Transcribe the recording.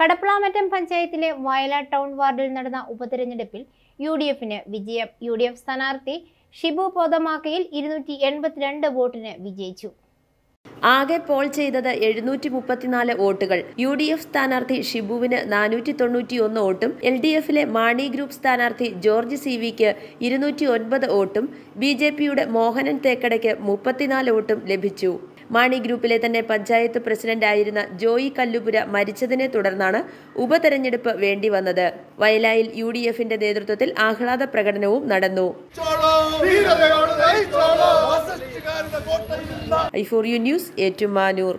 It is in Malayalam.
കടപ്പളാമറ്റം പഞ്ചായത്തിലെ വയല ടൗൺ വാർഡിൽ നടന്ന ഉപതെരഞ്ഞെടുപ്പിൽ യു ഡി എഫിന് വിജയം. യു ഡി എഫ് സ്ഥാനാർത്ഥി ഷിബു പോതമാക്കയിൽ ഇരുന്നൂറ്റി എൺപത്തിരണ്ട് വോട്ടിന് വിജയിച്ചു. ആകെ പോൾ ചെയ്തത് എഴുന്നൂറ്റി മുപ്പത്തിനാല് വോട്ടുകൾ. യു ഡി എഫ് സ്ഥാനാർത്ഥി ഷിബുവിന് നാനൂറ്റി തൊണ്ണൂറ്റി ഒന്ന് വോട്ടും എൽ ഡി എഫിലെ മാണി ഗ്രൂപ്പ് സ്ഥാനാർത്ഥി ജോർജ് സി വിക്ക് ഇരുന്നൂറ്റി ഒൻപത് വോട്ടും ബി ജെ പിയുടെ മോഹനൻ തേക്കടയ്ക്ക് മുപ്പത്തിനാല് വോട്ടും ലഭിച്ചു. മാണി ഗ്രൂപ്പിലെ തന്നെ പഞ്ചായത്ത് പ്രസിഡന്റായിരുന്ന ജോയി കല്ലുപുര മരിച്ചതിനെ തുടർന്നാണ് ഉപതെരഞ്ഞെടുപ്പ് വേണ്ടി വന്നത്. വയലായിൽ യു ഡി എഫിന്റെ നേതൃത്വത്തിൽ ആഹ്ലാദ പ്രകടനവും നടന്നു. I for you news Ettumanoor.